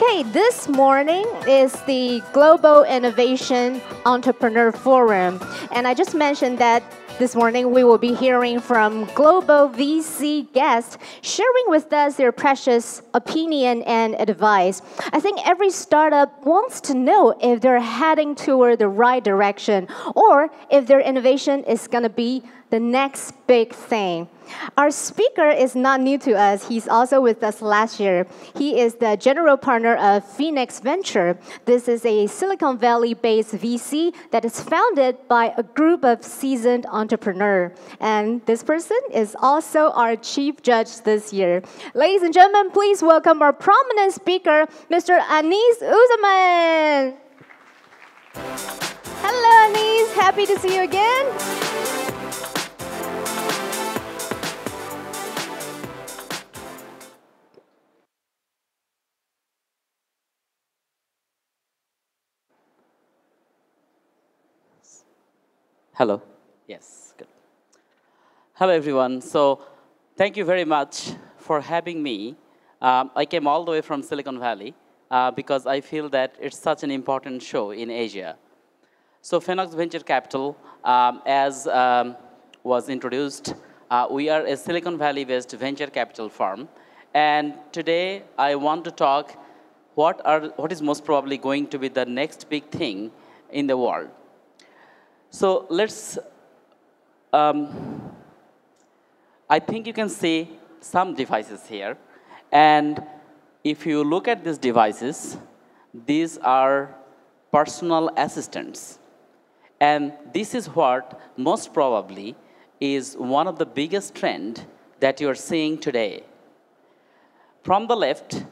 Okay, this morning is the Global Innovation Entrepreneur Forum. And I just mentioned that this morning we will be hearing from global VC guests sharing with us their precious opinion and advice. I think every startup wants to know if they're heading toward the right direction or if their innovation is going to be the next big thing. Our speaker is not new to us. He's also with us last year. He is the general partner of Fenox Venture. This is a Silicon Valley based VC that is founded by a group of seasoned entrepreneurs. And this person is also our chief judge this year. Ladies and gentlemen, please welcome our prominent speaker, Mr. Anis Uzzaman. Hello, Anis. Happy to see you again. Hello. Yes, good. Hello, everyone. So, thank you very much for having me. Um, I came all the way from Silicon Valley uh, because I feel that it's such an important show in Asia. So, Fenox Venture Capital, um, as um, was introduced, uh, we are a Silicon Valley-based venture capital firm. And today, I want to talk what, are, what is most probably going to be the next big thing in the world. So let's, um, I think you can see some devices here. And if you look at these devices, these are personal assistants. And this is what most probably is one of the biggest trend that you're seeing today. From the left,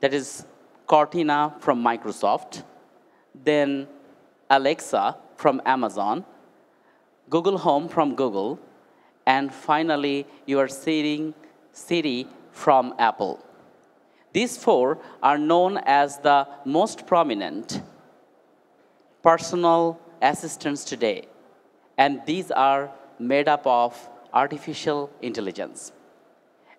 that is Cortana from Microsoft, then Alexa from Amazon, Google Home from Google, and finally, you are seeing Siri from Apple. These four are known as the most prominent personal assistants today, and these are made up of artificial intelligence.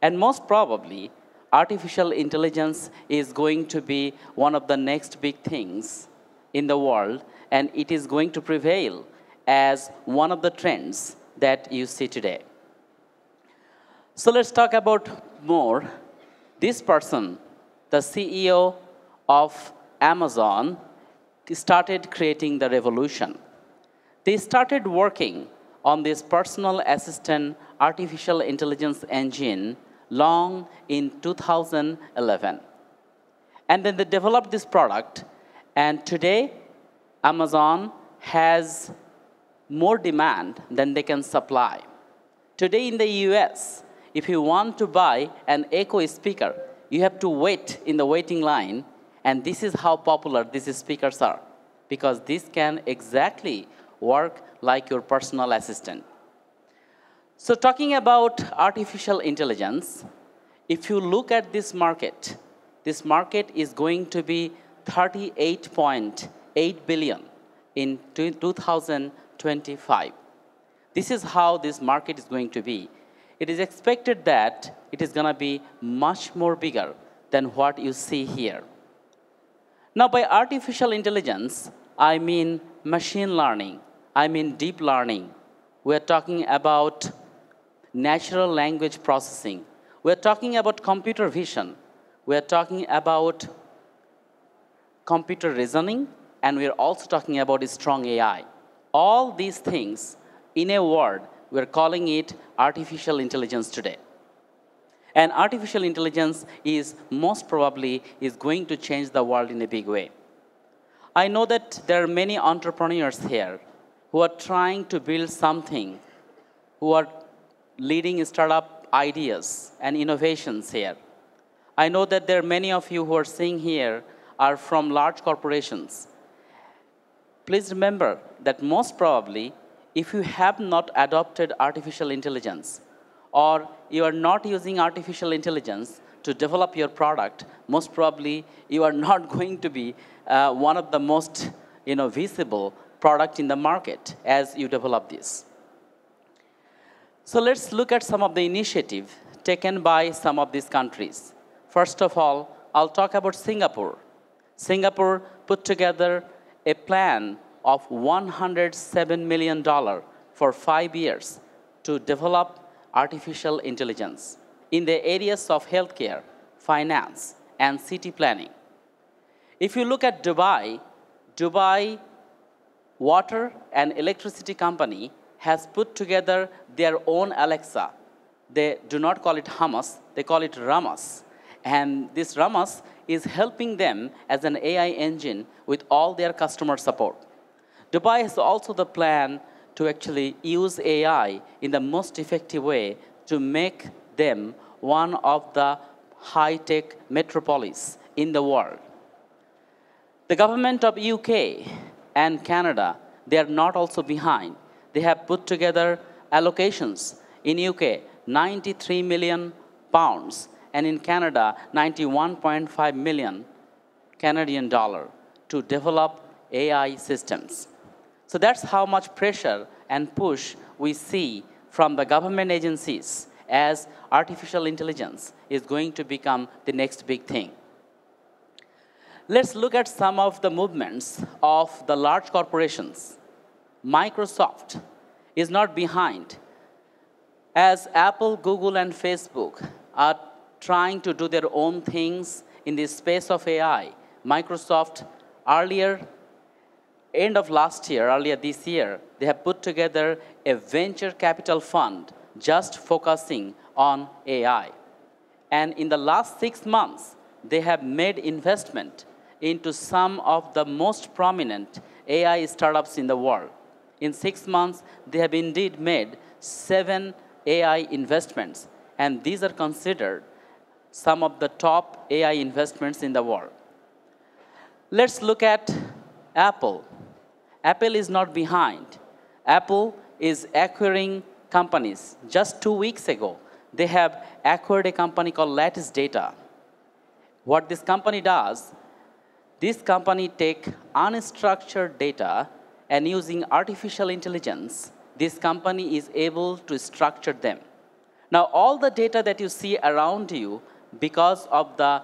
And most probably, artificial intelligence is going to be one of the next big things in the world, and it is going to prevail as one of the trends that you see today. So let's talk about more. This person, the CEO of Amazon, started creating the revolution. They started working on this personal assistant artificial intelligence engine long in 2011. And then they developed this product, and today Amazon has more demand than they can supply. Today in the US, if you want to buy an Echo speaker, you have to wait in the waiting line, and this is how popular these speakers are, because this can exactly work like your personal assistant. So talking about artificial intelligence, if you look at this market, this market is going to be 38.8 billion in 2025. This is how this market is going to be. It is expected that it is going to be much more bigger than what you see here. Now, by artificial intelligence, I mean machine learning, I mean deep learning. We're talking about natural language processing. We're talking about computer vision. We're talking about computer reasoning, and we're also talking about strong AI. All these things, in a word, we're calling it artificial intelligence today. And artificial intelligence is most probably is going to change the world in a big way. I know that there are many entrepreneurs here who are trying to build something, who are leading startup ideas and innovations here. I know that there are many of you who are seeing here are from large corporations Please remember that most probably, if you have not adopted artificial intelligence, or you are not using artificial intelligence to develop your product, most probably you are not going to be uh, one of the most you know, visible product in the market as you develop this. So let's look at some of the initiative taken by some of these countries. First of all, I'll talk about Singapore. Singapore put together a plan of $107 million for five years to develop artificial intelligence in the areas of healthcare, finance, and city planning. If you look at Dubai, Dubai Water and Electricity Company has put together their own Alexa. They do not call it Hamas, they call it Rammas. And this Rammas is helping them as an AI engine with all their customer support. Dubai has also the plan to actually use AI in the most effective way to make them one of the high-tech metropolis in the world. The government of UK and Canada, they are not also behind. They have put together allocations in UK 93 million pounds and in Canada 91.5 million Canadian dollar to develop AI systems. So that's how much pressure and push we see from the government agencies as artificial intelligence is going to become the next big thing. Let's look at some of the movements of the large corporations. Microsoft is not behind. As Apple, Google, and Facebook are trying to do their own things in the space of AI, Microsoft earlier, end of last year, earlier this year, they have put together a venture capital fund just focusing on AI. And in the last six months, they have made investment into some of the most prominent AI startups in the world. In six months, they have indeed made seven AI investments, and these are considered some of the top AI investments in the world. Let's look at Apple. Apple is not behind. Apple is acquiring companies. Just two weeks ago, they have acquired a company called Lattice Data. What this company does, this company take unstructured data and using artificial intelligence, this company is able to structure them. Now, all the data that you see around you, because of the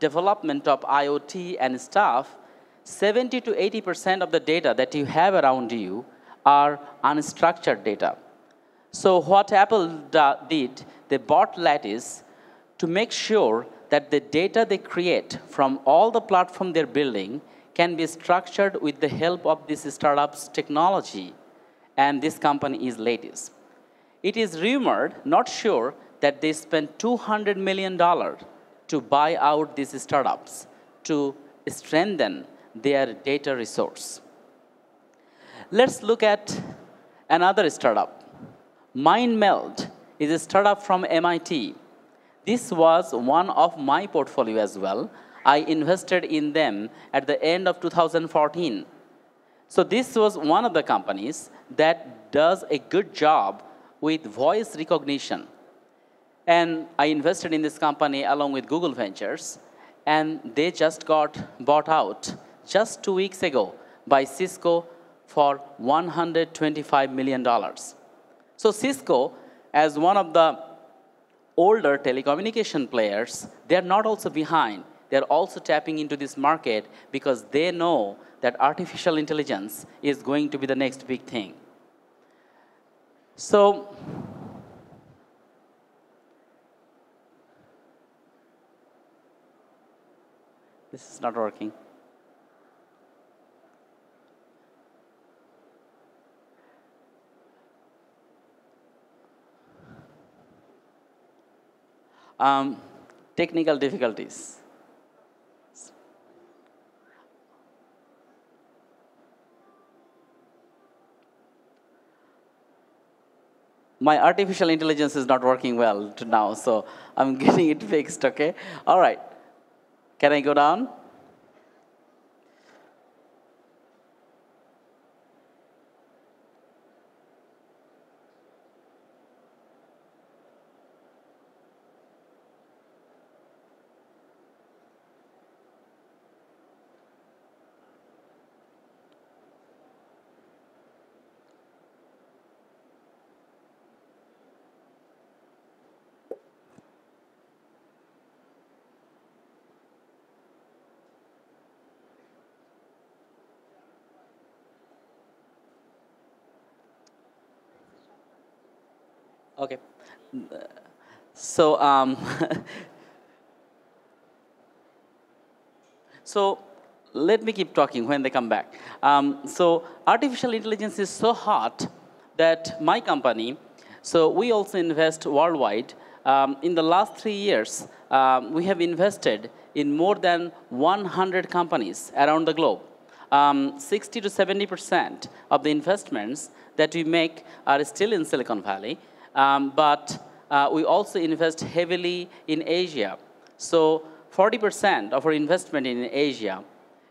development of IoT and stuff, 70 to 80% of the data that you have around you are unstructured data. So what Apple did, they bought Lattice to make sure that the data they create from all the platform they're building can be structured with the help of this startup's technology. And this company is Lattice. It is rumored, not sure, that they spent $200 million to buy out these startups to strengthen their data resource. Let's look at another startup. MindMeld is a startup from MIT this was one of my portfolio as well. I invested in them at the end of 2014. So this was one of the companies that does a good job with voice recognition. And I invested in this company along with Google Ventures, and they just got bought out just two weeks ago by Cisco for $125 million. So Cisco, as one of the older telecommunication players, they're not also behind. They're also tapping into this market because they know that artificial intelligence is going to be the next big thing. So, this is not working. um, technical difficulties. My artificial intelligence is not working well now, so I'm getting it fixed, okay? All right. Can I go down? Okay. So, um, so let me keep talking when they come back. Um, so artificial intelligence is so hot that my company, so we also invest worldwide. Um, in the last three years, um, we have invested in more than 100 companies around the globe. Um, 60 to 70 percent of the investments that we make are still in Silicon Valley, um, but uh, we also invest heavily in Asia. So 40% of our investment in Asia.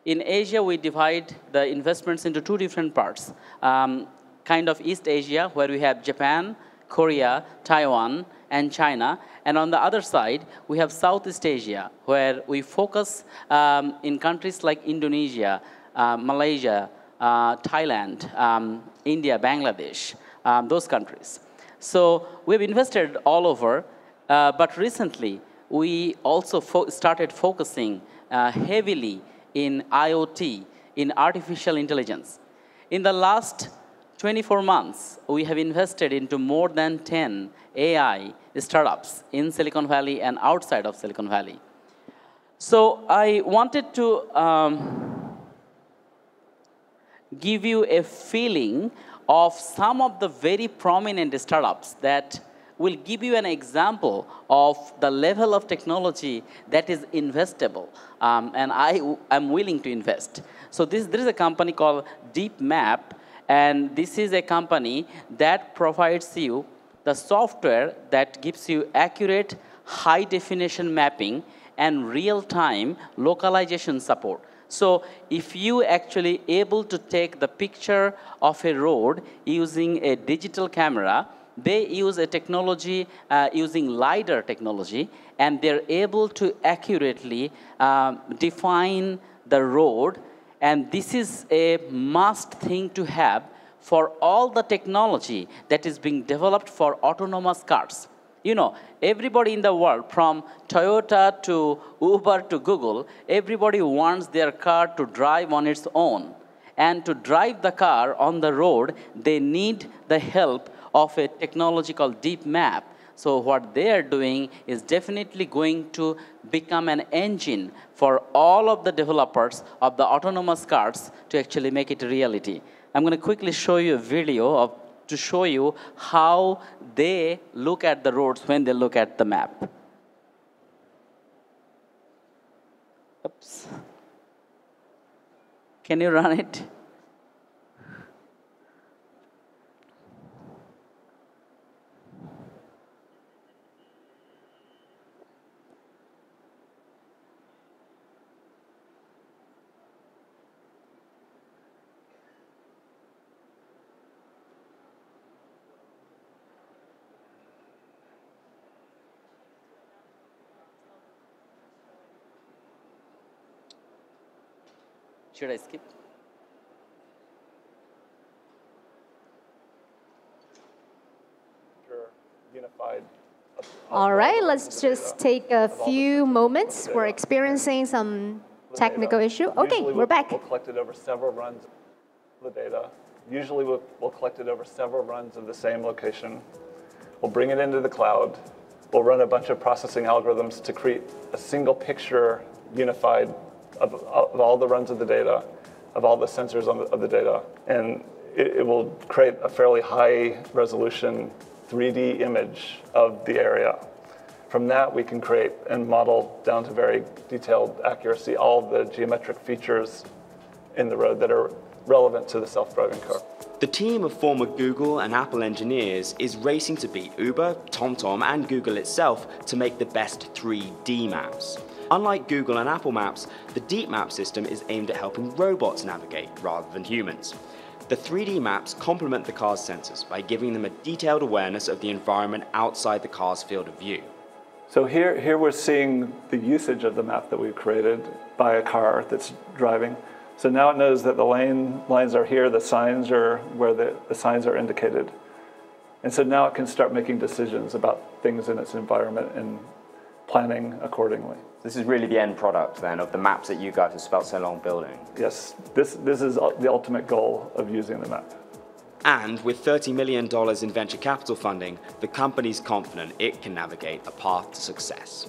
In Asia, we divide the investments into two different parts. Um, kind of East Asia, where we have Japan, Korea, Taiwan, and China. And on the other side, we have Southeast Asia, where we focus um, in countries like Indonesia, uh, Malaysia, uh, Thailand, um, India, Bangladesh, um, those countries. So we've invested all over, uh, but recently we also fo started focusing uh, heavily in IoT, in artificial intelligence. In the last 24 months, we have invested into more than 10 AI startups in Silicon Valley and outside of Silicon Valley. So I wanted to um, give you a feeling of some of the very prominent startups that will give you an example of the level of technology that is investable. Um, and I am willing to invest. So this, there is a company called DeepMap, and this is a company that provides you the software that gives you accurate high definition mapping and real-time localization support. So if you actually able to take the picture of a road using a digital camera, they use a technology uh, using LiDAR technology, and they're able to accurately um, define the road. And this is a must thing to have for all the technology that is being developed for autonomous cars. You know, everybody in the world, from Toyota to Uber to Google, everybody wants their car to drive on its own. And to drive the car on the road, they need the help of a technology called DeepMap. So what they are doing is definitely going to become an engine for all of the developers of the autonomous cars to actually make it a reality. I'm going to quickly show you a video of to show you how they look at the roads when they look at the map. Oops. Can you run it? Should I skip? Unified. All right, let's just take a few moments. We're experiencing some technical issue. Okay, Usually we're we'll- back. We'll collect it over several runs of the data. Usually we'll, we'll collect it over several runs of the same location. We'll bring it into the cloud. We'll run a bunch of processing algorithms to create a single picture unified of, of all the runs of the data, of all the sensors the, of the data. And it, it will create a fairly high resolution 3D image of the area. From that, we can create and model down to very detailed accuracy all the geometric features in the road that are relevant to the self-driving car. The team of former Google and Apple engineers is racing to beat Uber, TomTom, and Google itself to make the best 3D maps. Unlike Google and Apple Maps, the DeepMap system is aimed at helping robots navigate rather than humans. The 3D maps complement the car's sensors by giving them a detailed awareness of the environment outside the car's field of view. So here, here we're seeing the usage of the map that we've created by a car that's driving. So now it knows that the lane lines are here, the signs are where the, the signs are indicated. And so now it can start making decisions about things in its environment and planning accordingly. This is really the end product then of the maps that you guys have spent so long building. Yes, this, this is the ultimate goal of using the map. And with $30 million in venture capital funding, the company's confident it can navigate a path to success.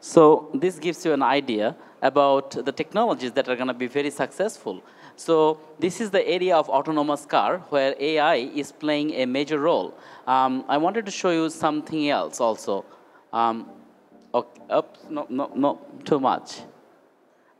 So this gives you an idea about the technologies that are going to be very successful. So this is the area of autonomous car where AI is playing a major role. Um, I wanted to show you something else also. Um, okay, oops, no, no, no, too much.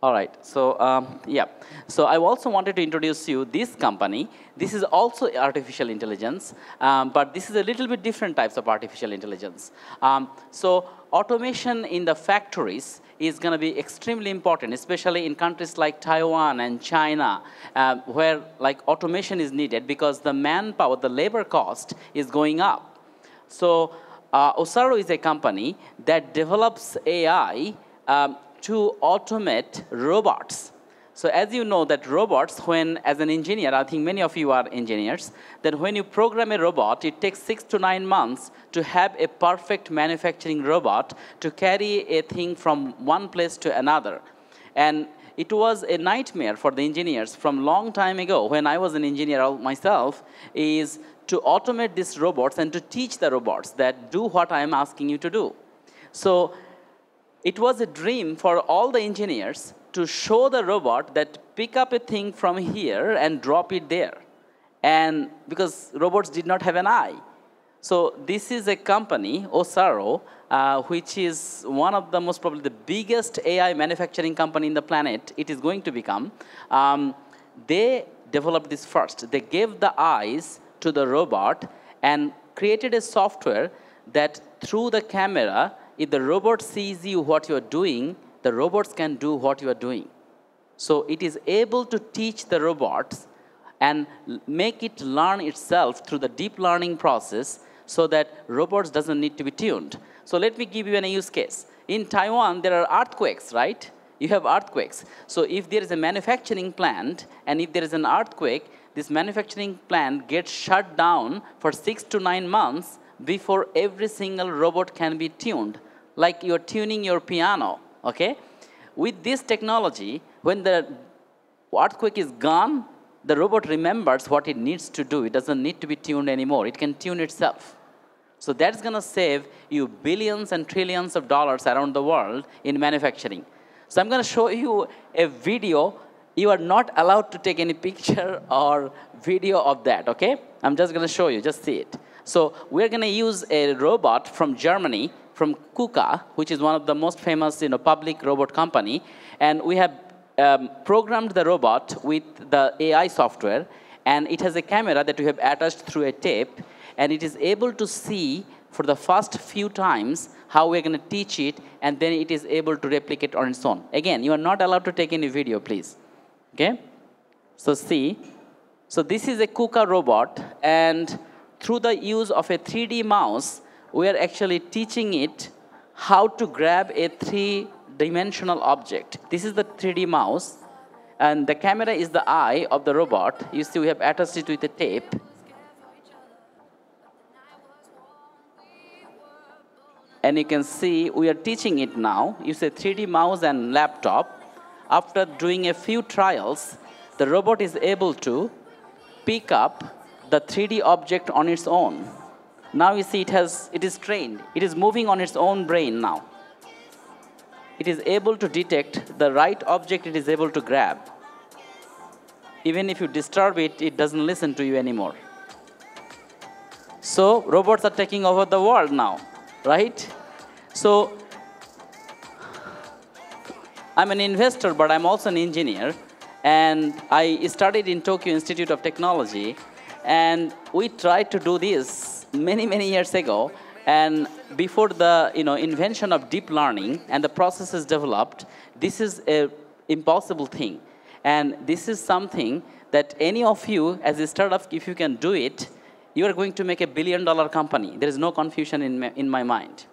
All right, so um, yeah. So I also wanted to introduce you this company. This is also artificial intelligence, um, but this is a little bit different types of artificial intelligence. Um, so automation in the factories is going to be extremely important, especially in countries like Taiwan and China, uh, where like automation is needed because the manpower, the labor cost is going up. So uh, Osaro is a company that develops AI um, to automate robots. So as you know that robots, when as an engineer, I think many of you are engineers, that when you program a robot, it takes six to nine months to have a perfect manufacturing robot to carry a thing from one place to another. And it was a nightmare for the engineers from long time ago when I was an engineer myself is to automate these robots and to teach the robots that do what I am asking you to do. So it was a dream for all the engineers to show the robot that pick up a thing from here and drop it there. And because robots did not have an eye. So this is a company, Osaro, uh, which is one of the most probably the biggest AI manufacturing company in the planet. It is going to become. Um, they developed this first. They gave the eyes to the robot and created a software that through the camera if the robot sees you what you are doing, the robots can do what you are doing. So it is able to teach the robots and make it learn itself through the deep learning process so that robots doesn't need to be tuned. So let me give you an use case. In Taiwan, there are earthquakes, right? You have earthquakes. So if there is a manufacturing plant and if there is an earthquake, this manufacturing plant gets shut down for six to nine months before every single robot can be tuned like you're tuning your piano, okay? With this technology, when the earthquake is gone, the robot remembers what it needs to do. It doesn't need to be tuned anymore. It can tune itself. So that's going to save you billions and trillions of dollars around the world in manufacturing. So I'm going to show you a video. You are not allowed to take any picture or video of that, okay? I'm just going to show you. Just see it. So we're going to use a robot from Germany from KUKA, which is one of the most famous you know, public robot company. And we have um, programmed the robot with the AI software. And it has a camera that we have attached through a tape. And it is able to see for the first few times how we're going to teach it. And then it is able to replicate on its own. Again, you are not allowed to take any video, please. Okay? So see. So this is a KUKA robot. And through the use of a 3D mouse, we are actually teaching it how to grab a three-dimensional object. This is the 3D mouse, and the camera is the eye of the robot. You see we have attached it with a tape. And you can see we are teaching it now. Use a 3D mouse and laptop. After doing a few trials, the robot is able to pick up the 3D object on its own. Now you see it, has, it is trained. It is moving on its own brain now. It is able to detect the right object it is able to grab. Even if you disturb it, it doesn't listen to you anymore. So robots are taking over the world now, right? So I'm an investor, but I'm also an engineer. And I studied in Tokyo Institute of Technology. And we tried to do this many, many years ago. And before the you know, invention of deep learning and the processes developed, this is an impossible thing. And this is something that any of you, as a startup, if you can do it, you are going to make a billion dollar company. There is no confusion in, my, in my mind.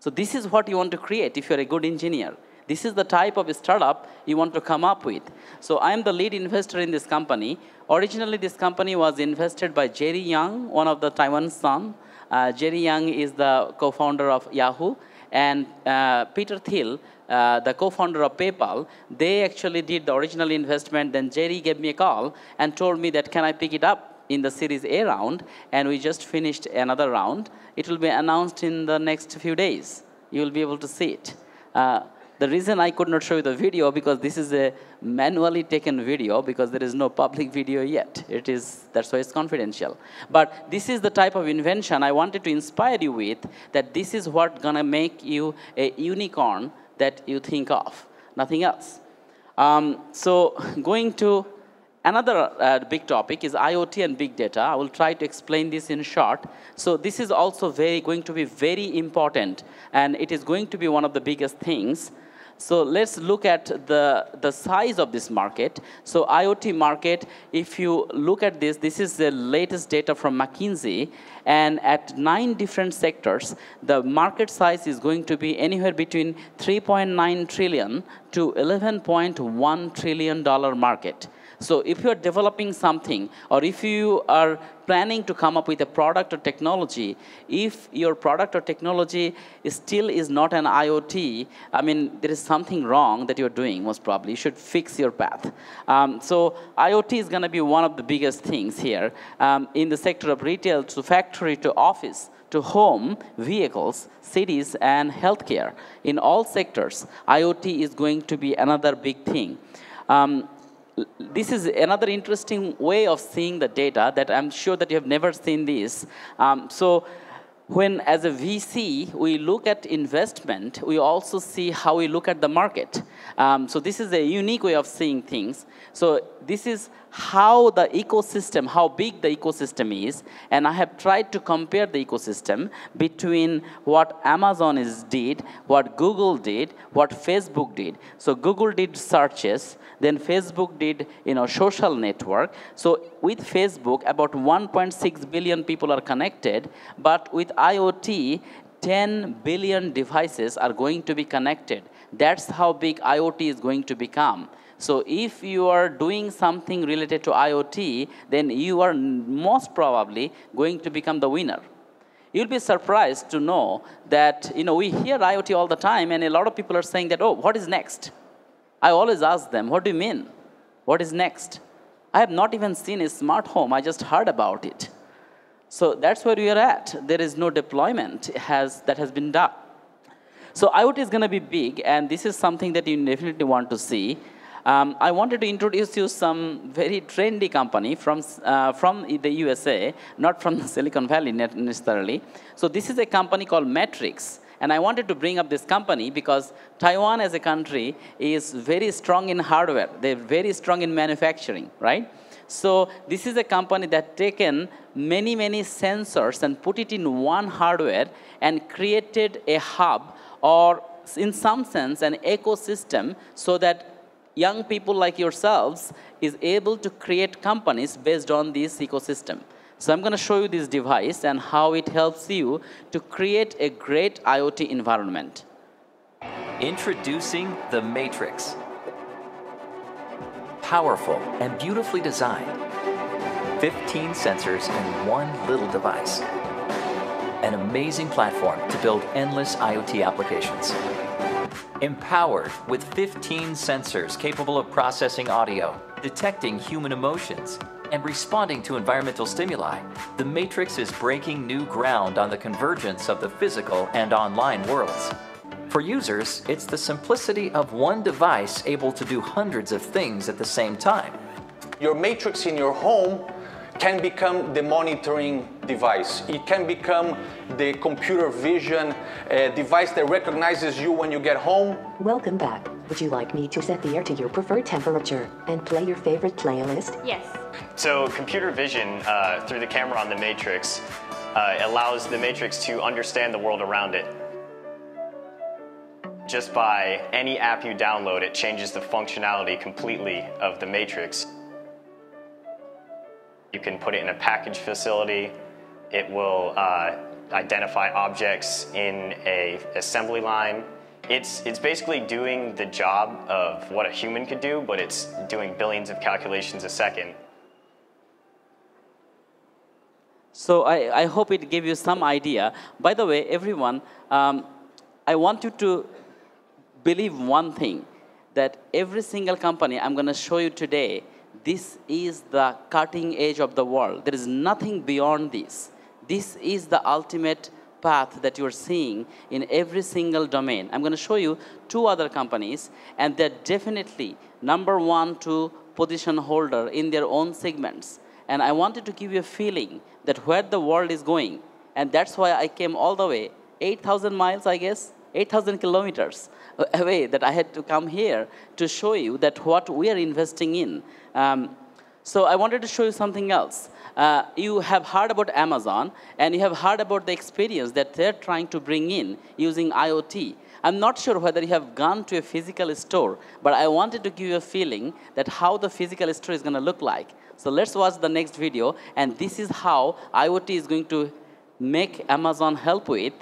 So this is what you want to create if you're a good engineer. This is the type of startup you want to come up with. So I am the lead investor in this company. Originally, this company was invested by Jerry Yang, one of the Taiwan son. Uh, Jerry Yang is the co-founder of Yahoo. And uh, Peter Thiel uh, the co-founder of PayPal, they actually did the original investment. Then Jerry gave me a call and told me that can I pick it up in the Series A round, and we just finished another round. It will be announced in the next few days. You will be able to see it. Uh, the reason I could not show you the video because this is a manually taken video because there is no public video yet. It is, that's why it's confidential. But this is the type of invention I wanted to inspire you with, that this is what gonna make you a unicorn that you think of, nothing else. Um, so going to Another uh, big topic is IoT and big data. I will try to explain this in short. So this is also very going to be very important, and it is going to be one of the biggest things. So let's look at the, the size of this market. So IoT market, if you look at this, this is the latest data from McKinsey, and at nine different sectors, the market size is going to be anywhere between 3.9 trillion to 11.1 trillion dollar market. So if you are developing something, or if you are planning to come up with a product or technology, if your product or technology is still is not an IoT, I mean, there is something wrong that you're doing, most probably. You should fix your path. Um, so IoT is going to be one of the biggest things here um, in the sector of retail to factory to office to home, vehicles, cities, and healthcare. In all sectors, IoT is going to be another big thing. Um, this is another interesting way of seeing the data that I'm sure that you have never seen this. Um, so when as a VC, we look at investment, we also see how we look at the market. Um, so this is a unique way of seeing things. So this is how the ecosystem, how big the ecosystem is, and I have tried to compare the ecosystem between what Amazon is did, what Google did, what Facebook did. So Google did searches, then Facebook did, you know, social network. So with Facebook, about 1.6 billion people are connected, but with IoT, 10 billion devices are going to be connected. That's how big IoT is going to become. So if you are doing something related to IoT, then you are most probably going to become the winner. You'll be surprised to know that, you know, we hear IoT all the time, and a lot of people are saying that, oh, what is next? I always ask them, what do you mean? What is next? I have not even seen a smart home, I just heard about it. So that's where we are at. There is no deployment has, that has been done. So IoT is going to be big, and this is something that you definitely want to see. Um, I wanted to introduce you some very trendy company from, uh, from the USA, not from Silicon Valley necessarily. So this is a company called Matrix. And I wanted to bring up this company because Taiwan as a country is very strong in hardware. They're very strong in manufacturing, right? So this is a company that taken many, many sensors and put it in one hardware and created a hub or in some sense an ecosystem so that young people like yourselves is able to create companies based on this ecosystem. So I'm going to show you this device and how it helps you to create a great IoT environment. Introducing the Matrix. Powerful and beautifully designed. 15 sensors in one little device. An amazing platform to build endless IoT applications. Empowered with 15 sensors capable of processing audio, detecting human emotions, and responding to environmental stimuli, the Matrix is breaking new ground on the convergence of the physical and online worlds. For users, it's the simplicity of one device able to do hundreds of things at the same time. Your Matrix in your home can become the monitoring device. It can become the computer vision uh, device that recognizes you when you get home. Welcome back. Would you like me to set the air to your preferred temperature and play your favorite playlist? Yes. So computer vision uh, through the camera on the Matrix uh, allows the Matrix to understand the world around it. Just by any app you download, it changes the functionality completely of the Matrix. You can put it in a package facility. It will uh, identify objects in a assembly line. It's, it's basically doing the job of what a human could do, but it's doing billions of calculations a second. So I, I hope it gave you some idea. By the way, everyone, um, I want you to believe one thing that every single company I'm going to show you today, this is the cutting edge of the world. There is nothing beyond this. This is the ultimate path that you're seeing in every single domain. I'm going to show you two other companies, and they're definitely number one to position holder in their own segments. And I wanted to give you a feeling that where the world is going, and that's why I came all the way, 8,000 miles, I guess, 8,000 kilometers away that I had to come here to show you that what we are investing in. Um, so I wanted to show you something else. Uh, you have heard about Amazon, and you have heard about the experience that they're trying to bring in using IoT. I'm not sure whether you have gone to a physical store, but I wanted to give you a feeling that how the physical store is going to look like. So let's watch the next video, and this is how IoT is going to make Amazon help with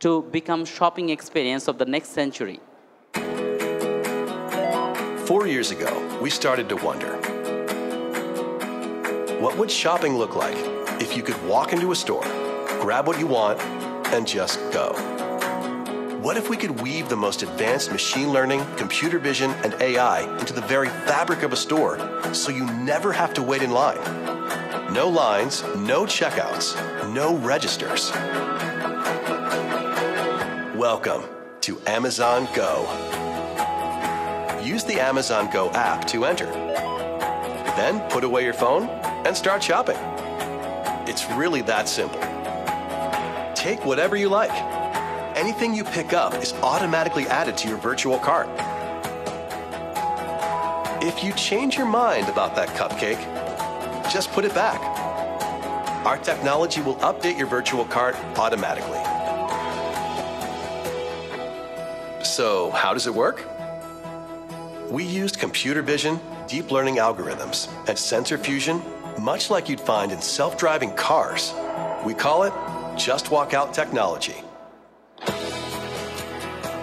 to become shopping experience of the next century. Four years ago, we started to wonder, what would shopping look like if you could walk into a store, grab what you want, and just go? What if we could weave the most advanced machine learning, computer vision, and AI into the very fabric of a store so you never have to wait in line? No lines, no checkouts, no registers. Welcome to Amazon Go. Use the Amazon Go app to enter. Then put away your phone and start shopping. It's really that simple. Take whatever you like. Anything you pick up is automatically added to your virtual cart. If you change your mind about that cupcake, just put it back. Our technology will update your virtual cart automatically. So, how does it work? We used computer vision, deep learning algorithms, and sensor fusion much like you'd find in self driving cars. We call it Just Walk Out technology.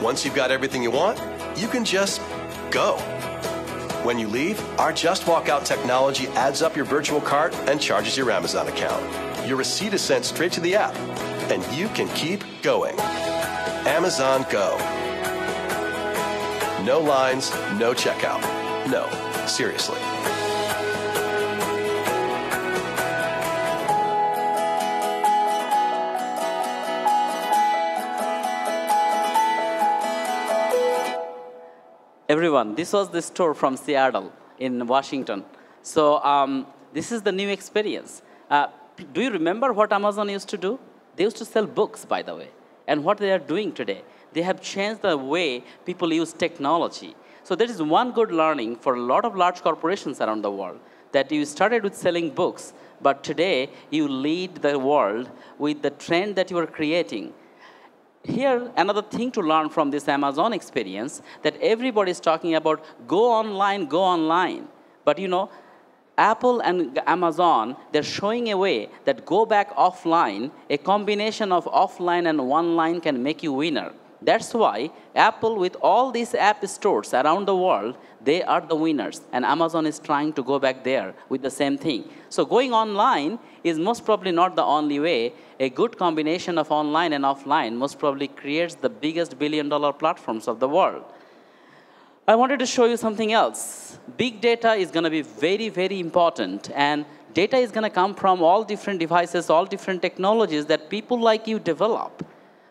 Once you've got everything you want, you can just go. When you leave, our Just Walk Out technology adds up your virtual cart and charges your Amazon account. Your receipt is sent straight to the app, and you can keep going. Amazon Go. No lines, no checkout. No, seriously. Everyone, this was the store from Seattle in Washington. So um, this is the new experience. Uh, do you remember what Amazon used to do? They used to sell books, by the way. And what they are doing today, they have changed the way people use technology. So there is one good learning for a lot of large corporations around the world that you started with selling books, but today you lead the world with the trend that you are creating here another thing to learn from this amazon experience that everybody is talking about go online go online. But you know apple and amazon they're showing a way that go back offline a combination of offline and online can make you winner. That's why Apple, with all these app stores around the world, they are the winners. And Amazon is trying to go back there with the same thing. So going online is most probably not the only way. A good combination of online and offline most probably creates the biggest billion dollar platforms of the world. I wanted to show you something else. Big data is going to be very, very important. And data is going to come from all different devices, all different technologies that people like you develop.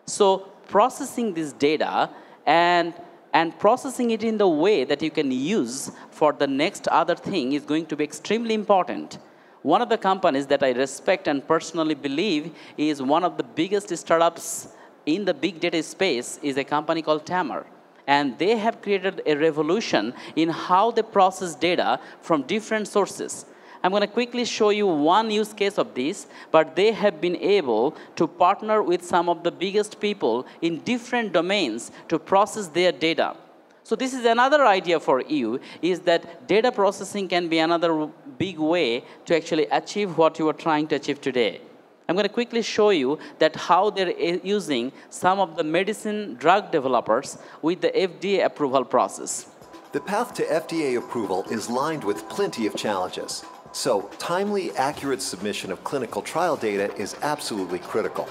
So processing this data and and processing it in the way that you can use for the next other thing is going to be extremely important. One of the companies that I respect and personally believe is one of the biggest startups in the big data space is a company called Tamr. And they have created a revolution in how they process data from different sources. I'm going to quickly show you one use case of this, but they have been able to partner with some of the biggest people in different domains to process their data. So this is another idea for you, is that data processing can be another big way to actually achieve what you are trying to achieve today. I'm going to quickly show you that how they're using some of the medicine drug developers with the FDA approval process. The path to FDA approval is lined with plenty of challenges. So, timely, accurate submission of clinical trial data is absolutely critical.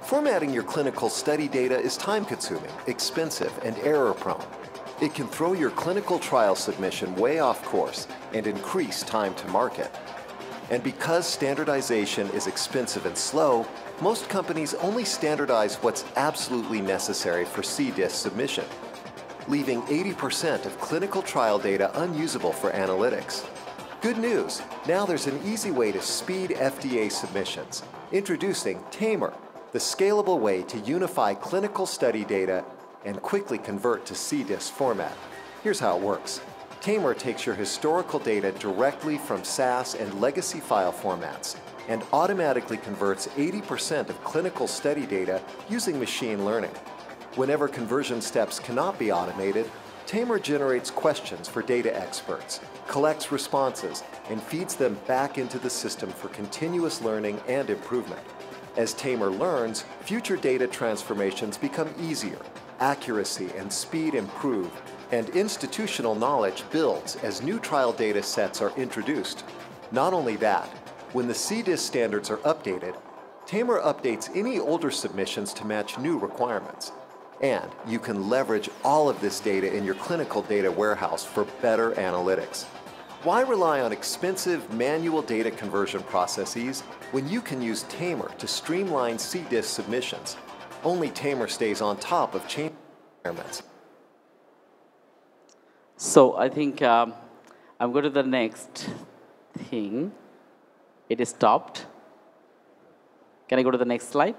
Formatting your clinical study data is time consuming, expensive, and error prone. It can throw your clinical trial submission way off course and increase time to market. And because standardization is expensive and slow, most companies only standardize what's absolutely necessary for CDISC submission, leaving 80% of clinical trial data unusable for analytics. Good news, now there's an easy way to speed FDA submissions. Introducing Tamr, the scalable way to unify clinical study data and quickly convert to CDISC format. Here's how it works. Tamr takes your historical data directly from SAS and legacy file formats and automatically converts 80% of clinical study data using machine learning. Whenever conversion steps cannot be automated, Tamr generates questions for data experts, collects responses, and feeds them back into the system for continuous learning and improvement. As Tamr learns, future data transformations become easier, accuracy and speed improve, and institutional knowledge builds as new trial data sets are introduced. Not only that, when the CDISC standards are updated, Tamr updates any older submissions to match new requirements. And you can leverage all of this data in your clinical data warehouse for better analytics. Why rely on expensive manual data conversion processes when you can use Tamr to streamline CDISC submissions? Only Tamr stays on top of change requirements. So I think um, I'm going to the next thing. It is stopped. Can I go to the next slide?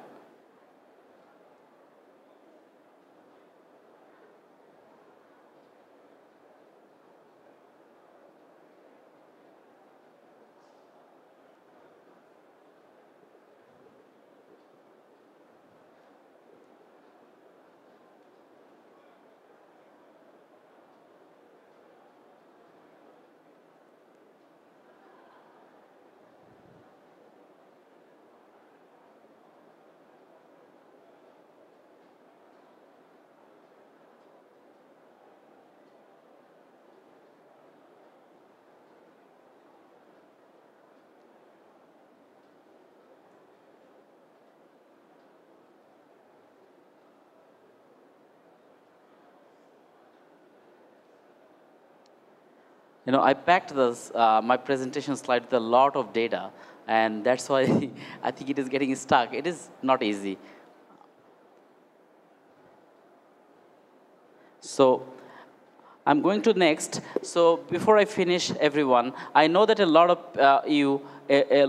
You know, I packed this, uh, my presentation slide with a lot of data, and that's why I think it is getting stuck. It is not easy. So I'm going to next. So before I finish, everyone, I know that a lot of uh, you, uh,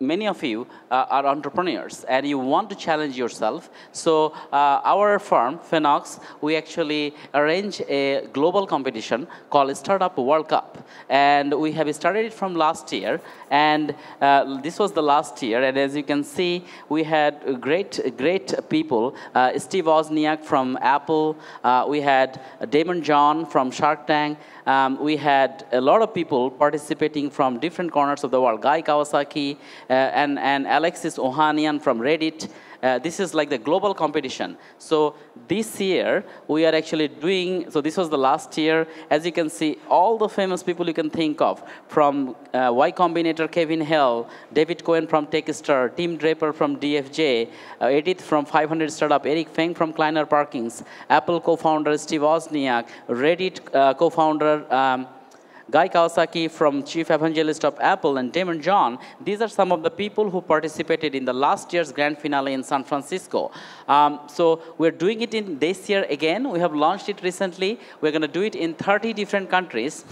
many of you uh, are entrepreneurs and you want to challenge yourself. So uh, our firm, Fenox, we actually arrange a global competition called Startup World Cup. And we have started it from last year. And uh, this was the last year. And as you can see, we had great, great people. Uh, Steve Wozniak from Apple. Uh, we had Daymond John from Shark Tank. Um, we had a lot of people participating from different corners of the world. Guy Kawasaki, uh, and, and Alexis Ohanian from Reddit. Uh, this is like the global competition. So this year, we are actually doing, so this was the last year. As you can see, all the famous people you can think of, from uh, Y Combinator Kevin Hale, David Cohen from Techstar, Tim Draper from DFJ, uh, Edith from 500 Startup, Eric Feng from Kleiner Perkins, Apple co-founder Steve Wozniak, Reddit uh, co-founder um, Guy Kawasaki from Chief Evangelist of Apple and Daymond John, these are some of the people who participated in the last year's grand finale in San Francisco. Um, so we're doing it in this year again. We have launched it recently. We're going to do it in 30 different countries.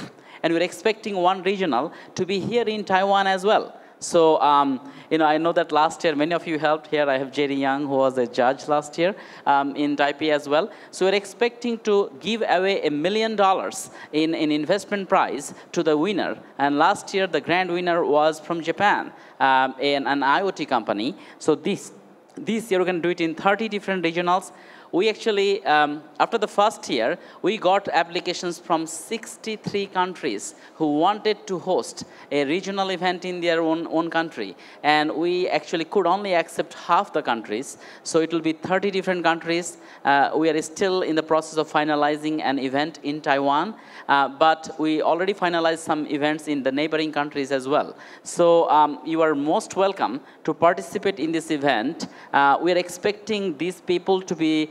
And we're expecting one regional to be here in Taiwan as well. So, um, you know, I know that last year many of you helped here. I have Jerry Young, who was a judge last year um, in Taipei as well. So we're expecting to give away a million dollars in, in investment prize to the winner. And last year, the grand winner was from Japan, um, an, an IoT company. So this, this year, we're going to do it in 30 different regionals we actually, um, after the first year, we got applications from 63 countries who wanted to host a regional event in their own, own country. And we actually could only accept half the countries. So it will be 30 different countries. Uh, we are still in the process of finalizing an event in Taiwan. Uh, but we already finalized some events in the neighboring countries as well. So um, you are most welcome to participate in this event. Uh, we are expecting these people to be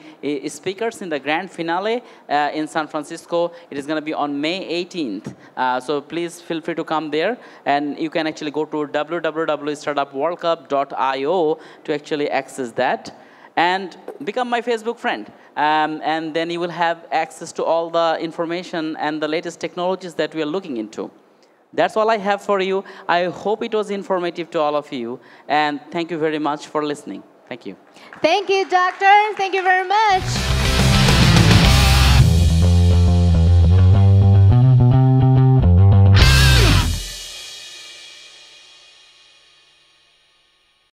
speakers in the grand finale uh, in San Francisco. It is going to be on May 18th. Uh, so please feel free to come there. And you can actually go to www.startupworldcup.io to actually access that and become my Facebook friend. Um, and then you will have access to all the information and the latest technologies that we are looking into. That's all I have for you. I hope it was informative to all of you. And thank you very much for listening. Thank you. Thank you, doctor. Thank you very much.